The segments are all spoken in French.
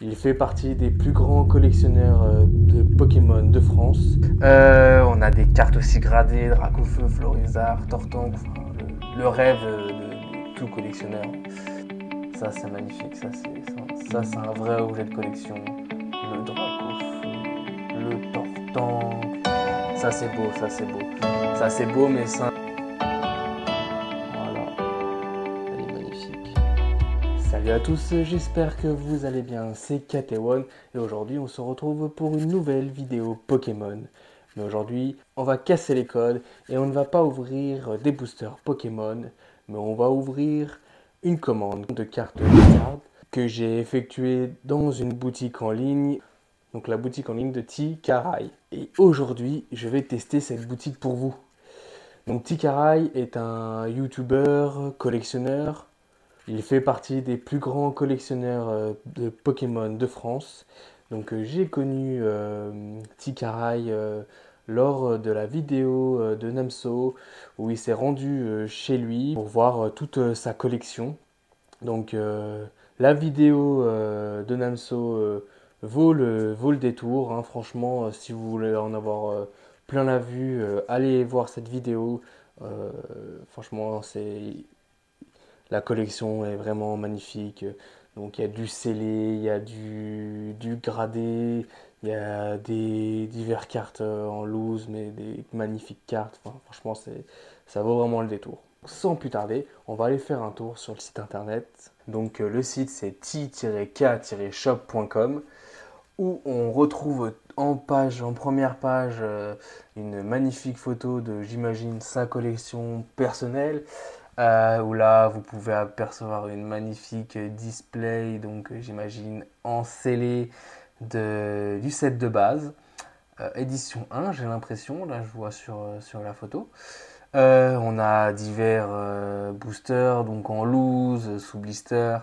Il fait partie des plus grands collectionneurs euh, de Pokémon de France. Euh, on a des cartes aussi gradées, Dracofeu, Florizard, Tortank, le, rêve euh, de, tout collectionneur. Ça c'est magnifique, ça c'est ça, c'est un vrai objet de collection. Le Dracofeu, le Tortank. Ça c'est beau, ça c'est beau. Ça c'est beau mais ça. Salut à tous, j'espère que vous allez bien, c'est Katewan et aujourd'hui on se retrouve pour une nouvelle vidéo Pokémon. Mais aujourd'hui on va casser les codes et on ne va pas ouvrir des boosters Pokémon, mais on va ouvrir une commande de cartes que j'ai effectuée dans une boutique en ligne, donc la boutique en ligne de Tikarai. Et aujourd'hui je vais tester cette boutique pour vous. Donc Tikarai est un youtubeur, collectionneur, il fait partie des plus grands collectionneurs euh, de Pokémon de France. Donc euh, j'ai connu euh, Tikarai lors de la vidéo de Namso où il s'est rendu chez lui pour voir toute sa collection. Donc la vidéo de Namso vaut le, détour. hein. Franchement, si vous voulez en avoir plein la vue, allez voir cette vidéo. Franchement, c'est la collection est vraiment magnifique. Donc il y a du scellé, il y a du, gradé, il y a des diverses cartes euh, en loose, mais des magnifiques cartes. Franchement, ça vaut vraiment le détour. Sans plus tarder, on va aller faire un tour sur le site internet. Donc euh, le site c'est t-k-shop.com où on retrouve en page, en première page, euh, une magnifique photo de, j'imagine, sa collection personnelle. Euh, où là, vous pouvez apercevoir une magnifique display, donc euh, j'imagine en scellé de, du set de base. Euh, édition 1, j'ai l'impression, là je vois sur, sur la photo. On a divers boosters, donc en loose, sous blister.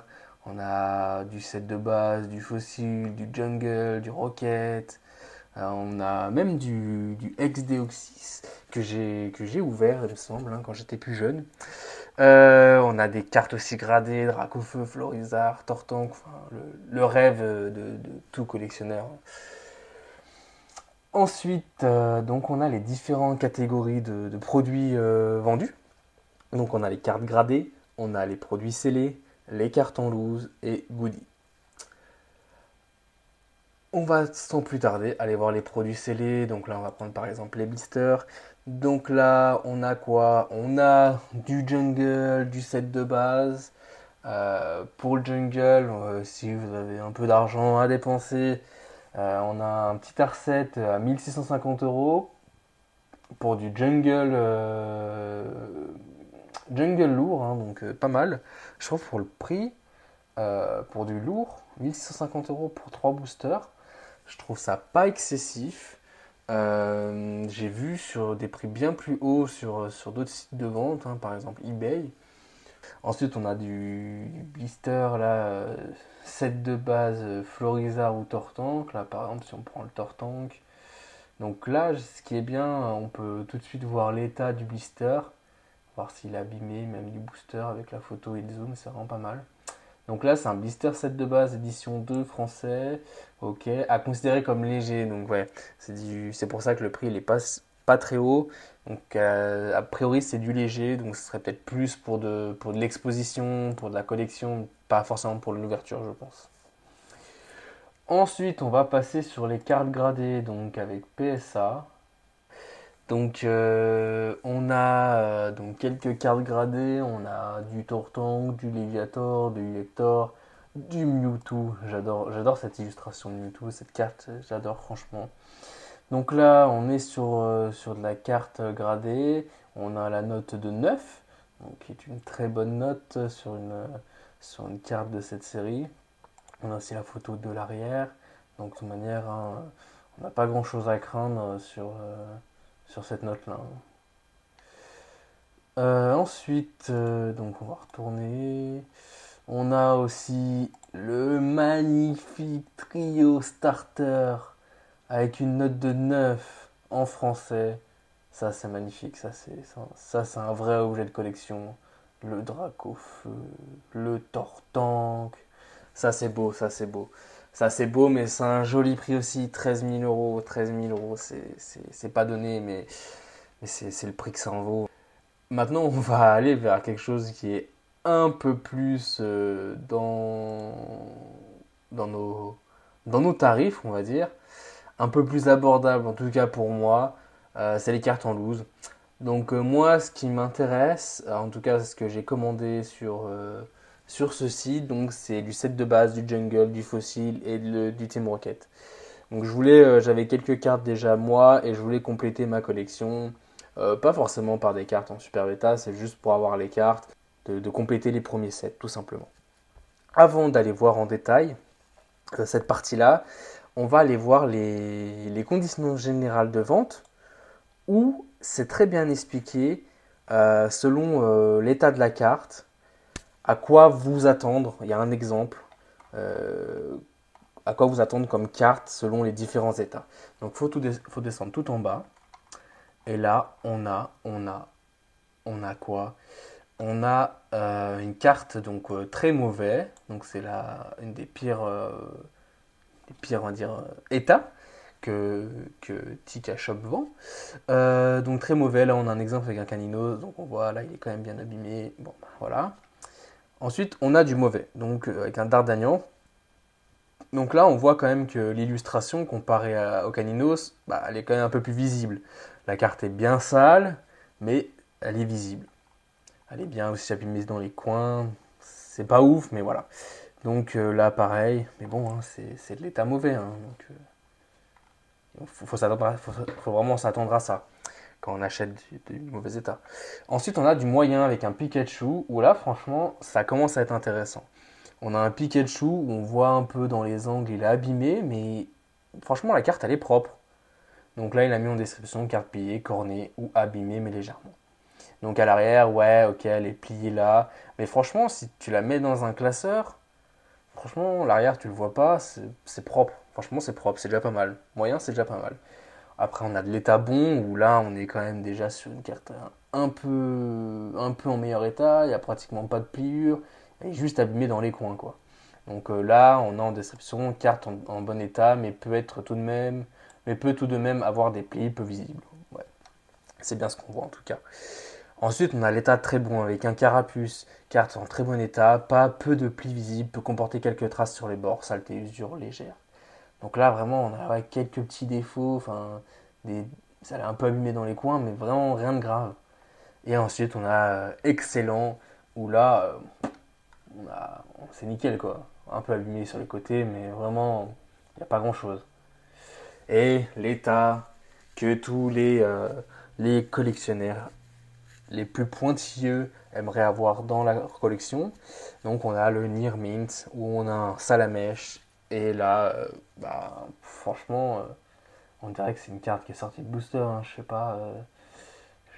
On a du set de base, du fossile, du jungle, du rocket. On a même du, du j'ai que j'ai ouvert, il me semble, hein, quand j'étais plus jeune. Euh, on a des cartes aussi gradées, Dracofeu, Florizard, Tortank, le, rêve de, tout collectionneur. Ensuite, euh, donc on a les différentes catégories de, de produits euh, vendus. Donc on a les cartes gradées, on a les produits scellés, les cartes en loose et goodies. On va sans plus tarder aller voir les produits scellés. Donc là, on va prendre par exemple les blisters. Donc là, on a quoi? On a du jungle, du set de base. Euh, pour le jungle, euh, si vous avez un peu d'argent à dépenser, euh, on a un petit R7 à 1650 euros pour du jungle, jungle lourd, hein, donc pas mal. Je trouve pour le prix, pour du lourd, 1650 euros pour 3 boosters, je trouve ça pas excessif. Euh, j'ai vu sur des prix bien plus hauts sur, sur d'autres sites de vente, hein, par exemple eBay. Ensuite, on a du, blister, là, euh, set de base euh, Florizard ou Tortank. Là, par exemple, si on prend le Tortank. Donc là, ce qui est bien, on peut tout de suite voir l'état du blister, voir s'il est abîmé, même du booster avec la photo et le zoom, c'est vraiment pas mal. Donc là, c'est un blister set de base édition 2 français, ok, à considérer comme léger. Donc ouais, c'est pour ça que le prix il pas, pas très haut. Donc euh, a priori c'est du léger, donc ce serait peut-être plus pour de, pour de l'exposition, pour de la collection, pas forcément pour l'ouverture, je pense. Ensuite, on va passer sur les cartes gradées, donc avec PSA. Donc euh, on a euh, donc quelques cartes gradées, on a du Tortank, du Léviator, du Hector, du Mewtwo. J'adore, cette illustration de Mewtwo, cette carte, j'adore franchement. Donc là, on est sur, euh, de la carte gradée, on a la note de 9, donc qui est une très bonne note sur une, carte de cette série. On a aussi la photo de l'arrière, donc de toute manière, hein, on n'a pas grand chose à craindre sur, sur cette note-là. Euh, ensuite, euh, donc on va retourner. On a aussi le magnifique trio starter avec une note de 9 en français. Ça, c'est magnifique. Ça, c'est ça, ça, c'est un vrai objet de collection. Le Dracofeu, le Tortank. Ça, c'est beau. Ça, c'est beau. Ça c'est beau, mais c'est un joli prix aussi, 13 000 euros. 13 000 euros, c'est pas donné, mais, mais c'est le prix que ça en vaut. Maintenant, on va aller vers quelque chose qui est un peu plus euh, dans, dans, nos, tarifs, on va dire. Un peu plus abordable, en tout cas pour moi. Euh, c'est les cartes en loose. Donc euh, moi, ce qui m'intéresse, en tout cas ce que j'ai commandé sur, sur ce site, donc c'est du set de base, du jungle, du fossile et du Team Rocket. Donc je voulais, j'avais quelques cartes déjà moi et je voulais compléter ma collection. pas forcément par des cartes en super bêta, c'est juste pour avoir les cartes de, compléter les premiers sets, tout simplement. Avant d'aller voir en détail euh, cette partie-là, on va aller voir les, conditions générales de vente où c'est très bien expliqué euh, selon euh, l'état de la carte, à quoi vous attendre? Il y a un exemple. à quoi vous attendre comme carte selon les différents états. Donc il faut, descendre tout en bas. Et là, on a, on a, on a quoi? On a euh, une carte donc euh, très mauvais, donc c'est la une des pires, euh, des pires on va dire états que Tika Shop vend. donc très mauvais. Là on a un exemple avec un canino, donc on voit là il est quand même bien abîmé. Bon bah, voilà. Ensuite on a du mauvais, donc avec un Dardagnan. Donc là on voit quand même que l'illustration comparée au caninos, bah, elle est quand même un peu plus visible. La carte est bien sale, mais elle est visible. Elle est bien aussi abîmée dans les coins. C'est pas ouf, mais voilà. Donc euh, là, pareil. Mais bon, hein, c'est de l'état mauvais. Hein, euh, faut, vraiment s'attendre à ça quand on achète du, mauvais état. Ensuite, on a du moyen avec un Pikachu, où là, franchement, ça commence à être intéressant. On a un Pikachu où on voit un peu dans les angles, il est abîmé, mais franchement, la carte, elle est propre. Donc là, il a mis en description carte pliée, cornée ou abîmée, mais légèrement. Donc à l'arrière, ouais, ok, elle est pliée là. Mais franchement, si tu la mets dans un classeur, franchement, l'arrière, tu le vois pas, c'est propre. Franchement, c'est propre, c'est déjà pas mal. Moyen, c'est déjà pas mal. Après, on a de l'état bon, où là, on est quand même déjà sur une carte un peu, un peu en meilleur état. Il n'y a pratiquement pas de pliure. Elle est juste abîmée dans les coins, quoi. Donc euh, là, on a en description carte en, bon état, mais peut être tout de même, mais peut tout de même avoir des plis peu visibles. C'est bien ce qu'on voit en tout cas. Ensuite, on a l'état très bon avec un carapuce, carte en très bon état, pas peu de plis visibles, peut comporter quelques traces sur les bords, saleté, usure légère. Donc là, vraiment, on a quelques petits défauts, enfin, des, ça un peu abîmé dans les coins, mais vraiment rien de grave. Et ensuite, on a euh, excellent, où là, euh, c'est nickel quoi. Un peu abîmé sur les côtés, mais vraiment, il n'y a pas grand chose. Et l'état que tous les, euh, les collectionneurs les plus pointilleux aimeraient avoir dans la collection. Donc on a le Nier Mint où on a un Salamèche et là, euh, bah, franchement, euh, on dirait que c'est une carte qui est sortie de booster. Hein, je sais pas,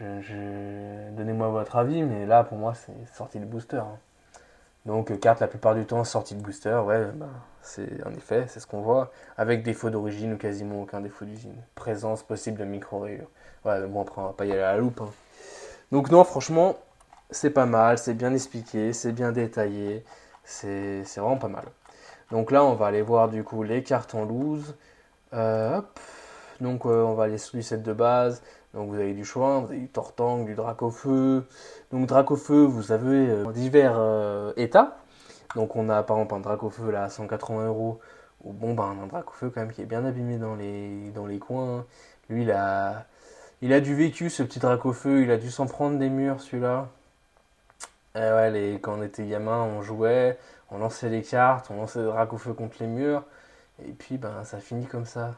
euh, donnez-moi votre avis, mais là pour moi c'est sorti de booster. Hein. Donc carte la plupart du temps sortie de booster, ouais, bah, c'est en effet, c'est ce qu'on voit, avec défaut d'origine ou quasiment aucun défaut d'usine. Présence possible de micro-rayures. Ouais, bon après on va pas y aller à la loupe. Hein. Donc non, franchement, c'est pas mal, c'est bien expliqué, c'est bien détaillé, c'est vraiment pas mal. Donc là, on va aller voir du coup les cartes en loose. Euh, Donc euh, on va aller sur set de base. Donc vous avez du choix, vous avez du Tortank, du Dracofeu. Donc Dracofeu, vous avez euh, divers états. Donc on a par exemple un Dracofeu là à 180 euros. Bon bah un Dracofeu quand même qui est bien abîmé dans les, dans les coins. Lui il a il a du vécu ce petit Dracofeu, il a dû s'en prendre des murs celui-là. Eh ouais, les, quand on était gamin, on jouait, on lançait les cartes, on lançait des Dracofeu contre les murs, et puis ben ça finit comme ça.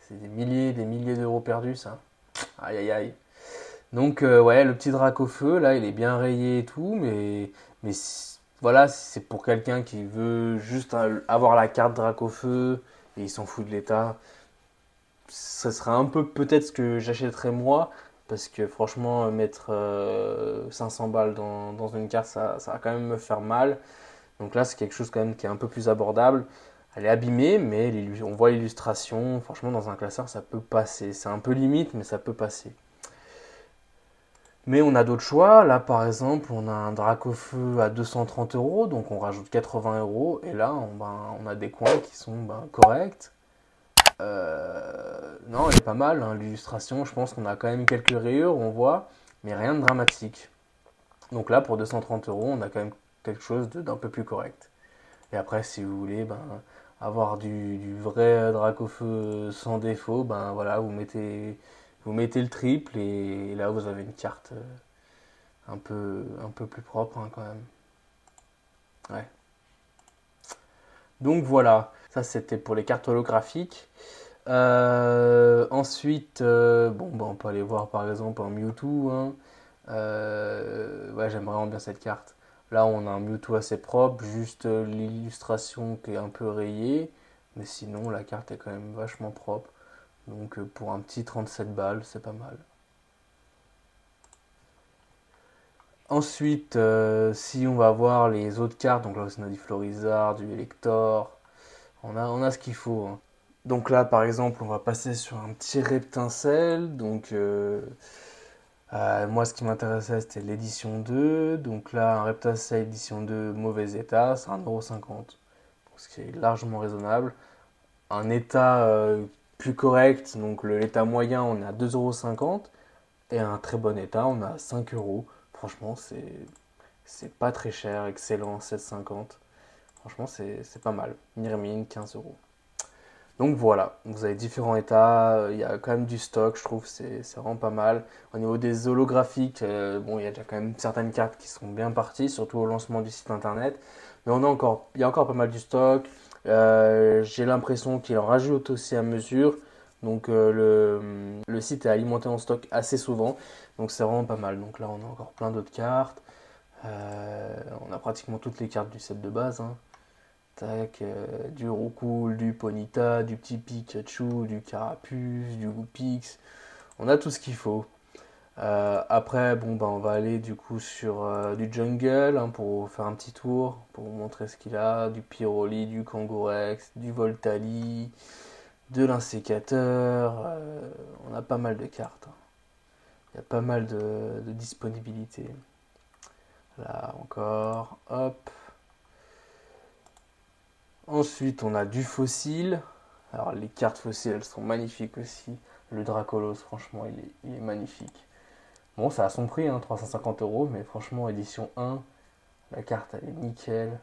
C'est des milliers, des milliers d'euros perdus ça. Aïe aïe aïe. Donc euh, ouais, le petit Dracofeu là, il est bien rayé et tout, mais mais voilà, c'est pour quelqu'un qui veut juste avoir la carte Dracofeu et il s'en fout de l'état ça sera un peu peut-être ce que j'achèterais moi, parce que franchement, mettre 500 euh, balles dans, une carte, ça, va quand même me faire mal. Donc là, c'est quelque chose quand même qui est un peu plus abordable. Elle est abîmée, mais on voit l'illustration. Franchement, dans un classeur, ça peut passer. C'est un peu limite, mais ça peut passer. Mais on a d'autres choix. Là, par exemple, on a un drac au feu à 230 euros, donc on rajoute 80 euros. Et là, on, ben, on a des coins qui sont ben, corrects. Euh, non, elle est pas mal. Hein, L'illustration, je pense qu'on a quand même quelques rayures, on voit, mais rien de dramatique. Donc là, pour 230 euros, on a quand même quelque chose d'un peu plus correct. Et après, si vous voulez ben, avoir du, vrai drac au feu sans défaut, ben voilà, vous mettez, vous mettez le triple et, là vous avez une carte euh, un peu, un peu plus propre hein, quand même. Ouais. Donc voilà, ça c'était pour les cartes holographiques. Euh, ensuite, euh, bon, ben, on peut aller voir par exemple un Mewtwo. Hein. ouais, j'aimerais vraiment bien cette carte. Là, on a un Mewtwo assez propre, juste l'illustration qui est un peu rayée. Mais sinon, la carte est quand même vachement propre. Donc euh, pour un petit 37 balles, c'est pas mal. Ensuite, euh, si on va voir les autres cartes, donc là on a du Florizard, du Elector, on a, ce qu'il faut. Hein. Donc là par exemple, on va passer sur un petit Reptincelle. Donc euh, moi ce qui m'intéressait c'était l'édition 2. Donc là un Reptincelle édition 2 mauvais état, c'est 1,50€. Ce qui est largement raisonnable. Un état plus correct, donc l'état moyen, on est à 2,50€. Et un très bon état, on a 5 euros. Franchement, c'est c'est pas très cher, excellent, 7,50. Franchement, c'est pas mal. Mirmine, 15 euros. Donc voilà, vous avez différents états, il y a quand même du stock, je trouve, c'est vraiment pas mal. Au niveau des holographiques, euh, bon, il y a déjà quand même certaines cartes qui sont bien parties, surtout au lancement du site internet. Mais il y a encore pas mal du stock. Euh, j'ai l'impression qu'il en rajoute aussi à mesure. Donc euh, le, site est alimenté en stock assez souvent. Donc c'est vraiment pas mal. Donc là on a encore plein d'autres cartes. Euh, on a pratiquement toutes les cartes du set de base. Hein. Tac, du Roucoule, du Ponita, du petit Pikachu, du Carapuce, du Goopix. On a tout ce qu'il faut. Euh, après, bon, bah, on va aller du coup sur euh, du jungle hein, pour faire un petit tour, pour vous montrer ce qu'il a, du Pyroli, du Kangourex, du Voltali, de l'insécateur. Euh, on a pas mal de cartes. Hein. Il y a pas mal de, de, disponibilité. Là encore, hop. Ensuite, on a du fossile. Alors, les cartes fossiles, elles sont magnifiques aussi. Le Dracolos, franchement, il est magnifique. Bon, ça a son prix, hein, 350 euros, mais franchement, édition 1, la carte elle est nickel.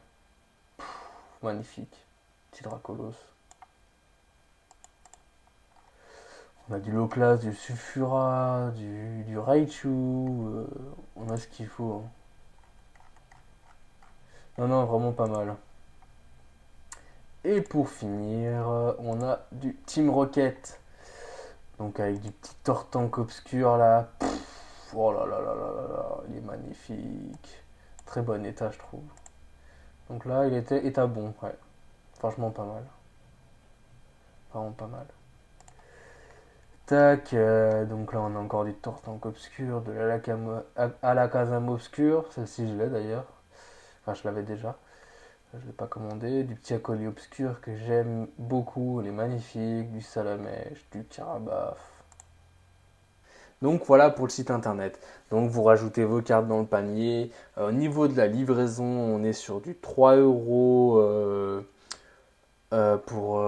magnifique. Petit Dracolos. On a du low class, du Sulfura, du, du Raichu. Euh, on a ce qu'il faut. Hein. Non, non, vraiment pas mal. Et pour finir, on a du Team Rocket. Donc avec du petit Tortank obscur là. Oh là là là là là il est magnifique. Très bon état, je trouve. Donc là, il était état bon, ouais. Franchement, pas mal. Vraiment pas mal. Tac, euh, donc là on a encore des Tortank obscur, de l'Alakazam obscur, celle-ci je l'ai d'ailleurs. Enfin, je l'avais déjà. Je ne l'ai pas commandé. Du petit acolyte obscur que j'aime beaucoup, il est magnifique. Du salamèche, du carabaf. Donc voilà pour le site internet. Donc vous rajoutez vos cartes dans le panier. Euh, au niveau de la livraison, on est sur du 3 euros euh, euh, pour,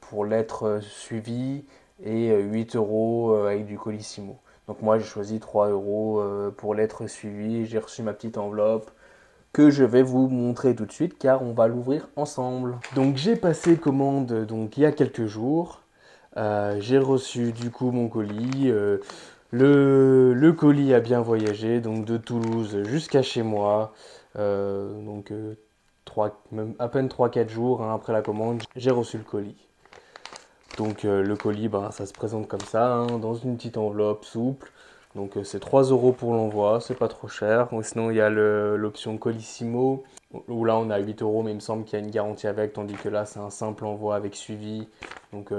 pour l'être suivi et 8 euros avec du colissimo. Donc moi j'ai choisi 3 euros pour l'être suivi. J'ai reçu ma petite enveloppe que je vais vous montrer tout de suite car on va l'ouvrir ensemble. Donc j'ai passé commande donc il y a quelques jours. Euh, j'ai reçu du coup mon colis. Euh, le, colis a bien voyagé, donc de Toulouse jusqu'à chez moi. Euh, donc à peine 3-4 jours hein, après la commande, j'ai reçu le colis. Donc le colis, ben, ça se présente comme ça, hein, dans une petite enveloppe souple. Donc c'est 3 euros pour l'envoi, c'est pas trop cher. sinon il y a l'option Colissimo, où là on a 8 euros, mais il me semble qu'il y a une garantie avec, tandis que là c'est un simple envoi avec suivi. Donc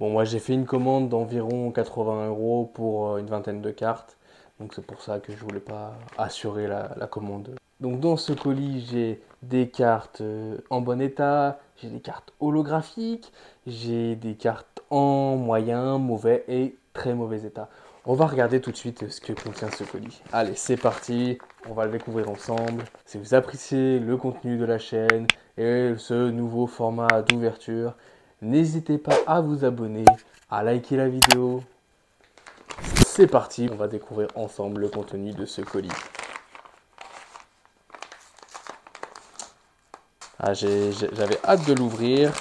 Bon, moi j'ai fait une commande d'environ 80 euros pour euh, une vingtaine de cartes. Donc c'est pour ça que je voulais pas assurer la, commande. Donc dans ce colis, j'ai des cartes euh, en bon état, j'ai des cartes holographiques, j'ai des cartes en moyen, mauvais et très mauvais état. On va regarder tout de suite ce que contient ce colis. Allez, c'est parti, on va le découvrir ensemble. Si vous appréciez le contenu de la chaîne et ce nouveau format d'ouverture, n'hésitez pas à vous abonner, à liker la vidéo. C'est parti, on va découvrir ensemble le contenu de ce colis. Ah, J'avais hâte de l'ouvrir.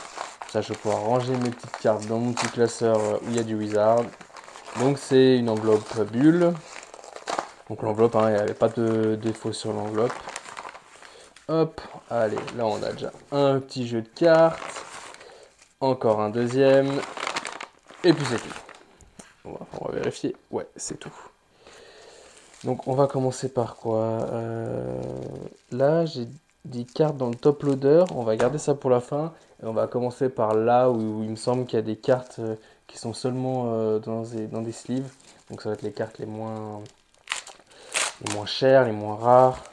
Ça, je vais pouvoir ranger mes petites cartes dans mon petit classeur où il y a du wizard. Donc c'est une enveloppe bulle. Donc l'enveloppe, hein, il n'y avait pas de défaut sur l'enveloppe. Hop, allez, là on a déjà un petit jeu de cartes. Encore un deuxième. Et puis c'est tout. On va, vérifier. Ouais, c'est tout. Donc on va commencer par quoi euh, Là, j'ai des cartes dans le top loader. On va garder ça pour la fin. Et on va commencer par là où, il me semble qu'il y a des cartes euh, qui sont seulement euh, dans, des, dans des sleeves. Donc ça va être les cartes les moins, les moins chères, les moins rares.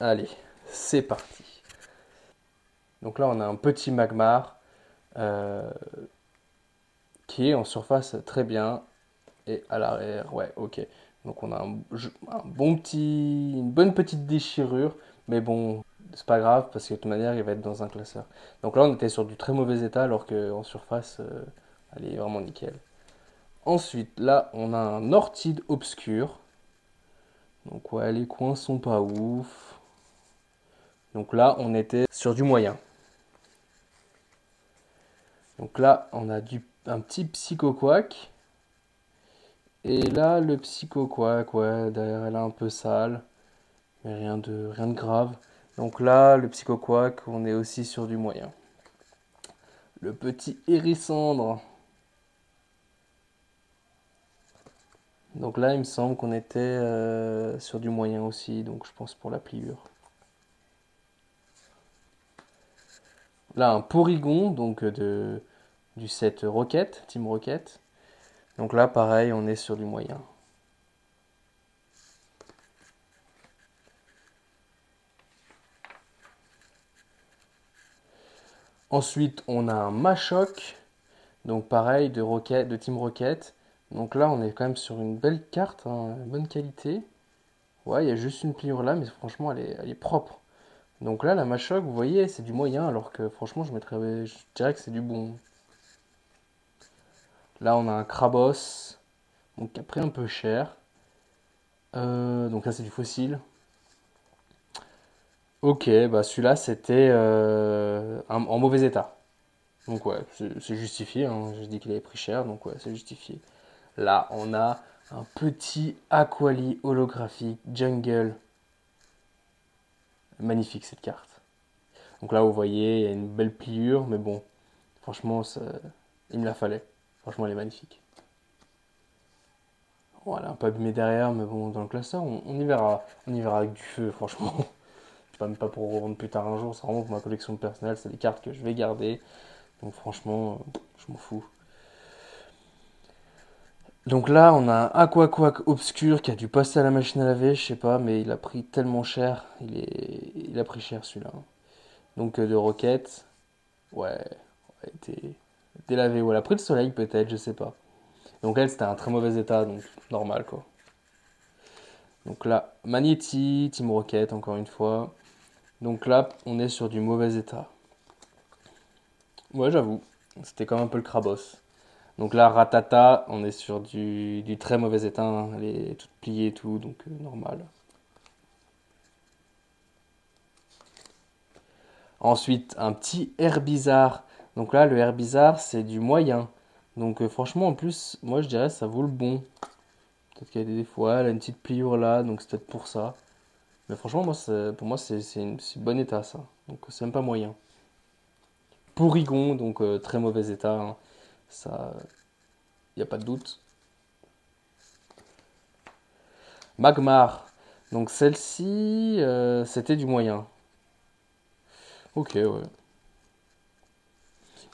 Allez, c'est parti. Donc là, on a un petit Magmar euh, qui est en surface très bien. Et à l'arrière, ouais, ok. Donc on a un, bon petit, une bonne petite déchirure. Mais bon, c'est pas grave parce que de toute manière, il va être dans un classeur. Donc là, on était sur du très mauvais état alors qu'en surface, euh, elle vraiment nickel. Ensuite, là, on a un ortide obscur. Donc ouais, les coins sont pas ouf. Donc là, on était sur du moyen. Donc là, on a un petit psychoquack. Et là, le psychoquack, ouais, derrière, elle est un peu sale. Mais rien de, rien de grave. Donc là, le psychoquack, on est aussi sur du moyen. Le petit hérissandre. Donc là, il me semble qu'on était euh, sur du moyen aussi, donc je pense pour la pliure. Là, un Porygon, donc de, du set Rocket, Team Rocket. Donc là, pareil, on est sur du moyen. Ensuite, on a un Machoc, donc pareil, de, Rocket, de Team Rocket. Donc là, on est quand même sur une belle carte, hein, bonne qualité. Ouais, il y a juste une pliure là, mais franchement, elle est, propre. Donc là, la Machoc, vous voyez, c'est du moyen, alors que franchement, je, mettrais, je dirais que c'est du bon. Là, on a un Krabos, donc qui a pris un peu cher. Euh, donc là, c'est du fossile. Ok, bah celui-là c'était euh, en mauvais état. Donc ouais, c'est justifié. Hein. Je dis qu'il avait pris cher, donc ouais, c'est justifié. Là, on a un petit Aquali holographique Jungle. Magnifique cette carte. Donc là, vous voyez, il y a une belle pliure, mais bon, franchement, il me la fallait. Franchement, elle est magnifique. Voilà, un peu abîmé derrière, mais bon, dans le classeur, on, y verra. On y verra avec du feu, franchement. pas même pas pour revendre plus tard un jour, c'est vraiment pour ma collection personnelle, c'est des cartes que je vais garder. Donc franchement, je m'en fous. Donc là, on a un Aquaquack Obscur qui a dû passer à la machine à laver, je sais pas, mais il a pris tellement cher. Il, est... il a pris cher celui-là. Donc euh, de Rocket. Ouais, a été délavé. Ou elle a pris le soleil peut-être, je sais pas. Donc elle, c'était un très mauvais état, donc normal quoi. Donc là, Magnetti, Team Rocket, encore une fois. Donc là, on est sur du mauvais état. Ouais, j'avoue. C'était comme un peu le crabos. Donc là, Ratata, on est sur du, très mauvais état. Hein. Elle est toute pliée et tout, donc euh, normal. Ensuite, un petit air bizarre. Donc là, le air bizarre, c'est du moyen. Donc euh, franchement, en plus, moi je dirais ça vaut le bon. Peut-être qu'il y a des défauts. Elle a une petite pliure là, donc c'est peut-être pour ça. Mais franchement, moi, pour moi, c'est bon état, ça. Donc, c'est même pas moyen. Pourrigon, donc euh, très mauvais état. Hein. Ça, il n'y a pas de doute. Magmar. Donc, celle-ci, euh, c'était du moyen. Ok, ouais.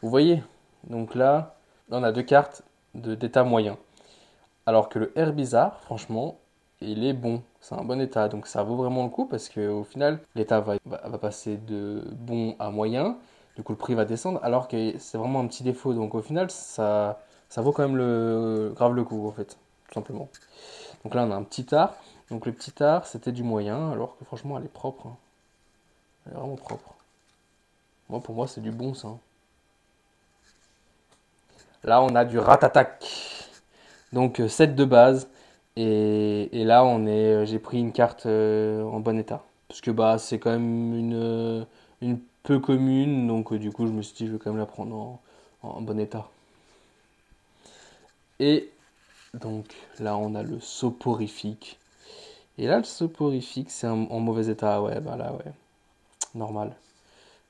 Vous voyez Donc là, on a deux cartes d'état moyen. Alors que le air bizarre, franchement, il est bon. C'est un bon état. Donc ça vaut vraiment le coup parce qu'au final, l'état va, passer de bon à moyen. Du coup, le prix va descendre alors que c'est vraiment un petit défaut. Donc au final, ça, ça vaut quand même le, grave le coup en fait. tout simplement. Donc là, on a un petit art. Donc le petit art, c'était du moyen, alors que franchement, elle est propre. Hein. Elle est vraiment propre. Moi, pour moi, c'est du bon, ça. Hein. Là, on a du ratatak. Donc 7 de base. Et, là, on est, euh, j'ai pris une carte euh, en bon état. Parce que bah, c'est quand même une, euh, une peu commune. Donc du coup, je me suis dit, je vais quand même la prendre en, bon état. Et donc là, on a le soporifique. Et là, le soporifique, c'est en mauvais état. Ouais, bah là, ouais. Normal.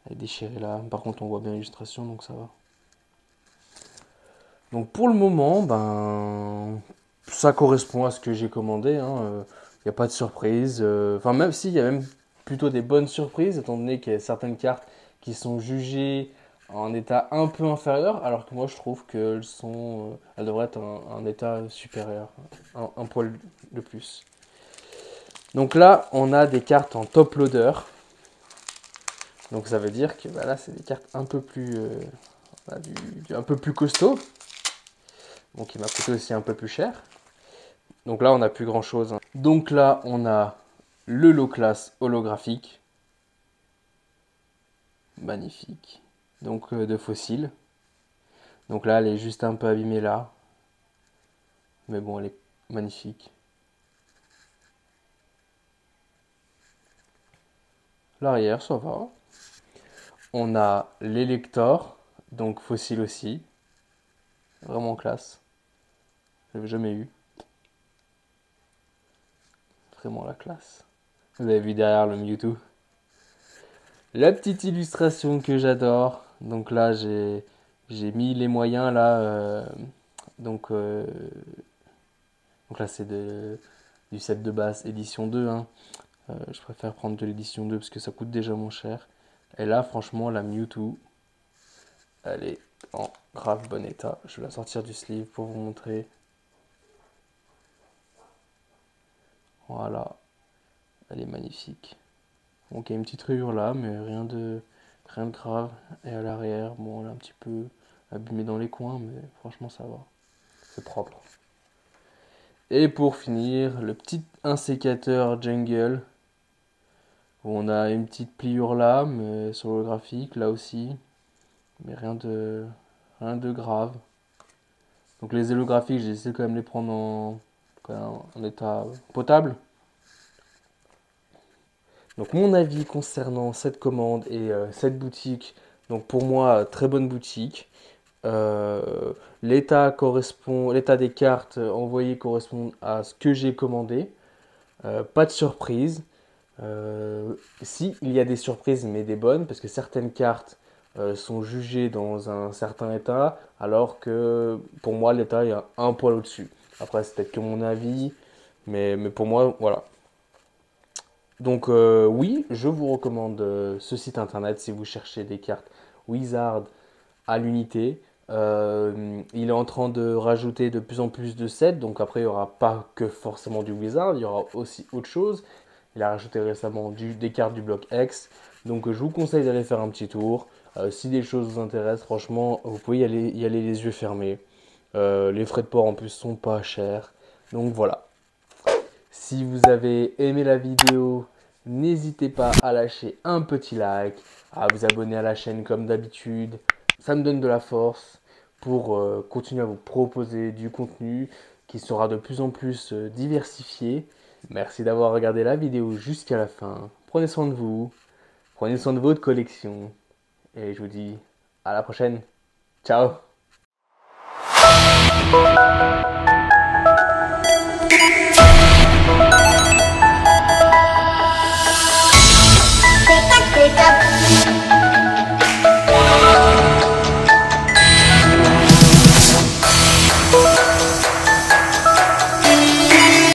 Elle est déchirée là. Par contre, on voit bien l'illustration, donc ça va. Donc pour le moment, ben, ça correspond à ce que j'ai commandé. Il hein. n'y a pas de surprise. Euh, enfin, même s'il y a même plutôt des bonnes surprises, étant donné qu'il y a certaines cartes qui sont jugées en état un peu inférieur, alors que moi je trouve qu'elles sont, euh, elles devraient être en, état supérieur, un, poil de plus. Donc là, on a des cartes en top loader. Donc ça veut dire que bah, là, c'est des cartes un peu plus, euh, un peu plus costaud. Donc qui m'a coûté aussi un peu plus cher. Donc là, on n'a plus grand chose. Hein. Donc là, on a le low class holographique. Magnifique. Donc euh, de fossiles. Donc là, elle est juste un peu abîmée là. Mais bon, elle est magnifique. L'arrière, ça va. On a l'élector, donc fossile aussi. Vraiment classe. J'avais jamais eu. Vraiment la classe. Vous avez vu derrière le Mewtwo. La petite illustration que j'adore. Donc là, j'ai mis les moyens là. Euh, donc, euh, donc là, c'est du set de base édition 2. Hein. Euh, je préfère prendre de l'édition 2 parce que ça coûte déjà moins cher. Et là, franchement, la Mewtwo, elle est en grave bon état. Je vais la sortir du sleeve pour vous montrer. Voilà. Elle est magnifique. Donc il y a une petite rayure là, mais rien de, rien de grave. Et à l'arrière, bon, elle est un petit peu abîmée dans les coins, mais franchement ça va. C'est propre. Et pour finir, le petit insécateur jungle. on a une petite pliure là, mais sur le graphique, là aussi. Mais rien de, rien de grave. Donc les graphiques, j'ai essayé quand même de les prendre en, en état potable. Donc mon avis concernant cette commande et euh, cette boutique, donc pour moi très bonne boutique. Euh, l'état correspond, l'état des cartes envoyées correspond à ce que j'ai commandé. Euh, pas de surprise. si il y a des surprises mais des bonnes parce que certaines cartes sont jugées dans un certain état alors que pour moi l'état est un poil au-dessus. Après c'est peut-être que mon avis mais pour moi voilà donc euh, oui, je vous recommande euh, ce site internet si vous cherchez des cartes Wizard à l'unité. Euh, il est en train de rajouter de plus en plus de sets, donc après il n'y aura pas que forcément du Wizard, il y aura aussi autre chose. Il a rajouté récemment des cartes du bloc X, donc je vous conseille d'aller faire un petit tour. si des choses vous intéressent, franchement, vous pouvez y aller, y aller les yeux fermés. les frais de port en plus sont pas chers, donc voilà. Si vous avez aimé la vidéo, n'hésitez pas à lâcher un petit like, à vous abonner à la chaîne comme d'habitude. Ça me donne de la force pour euh, continuer à vous proposer du contenu qui sera de plus en plus euh, diversifié. Merci d'avoir regardé la vidéo jusqu'à la fin. Prenez soin de vous, prenez soin de votre collection et je vous dis à la prochaine. Ciao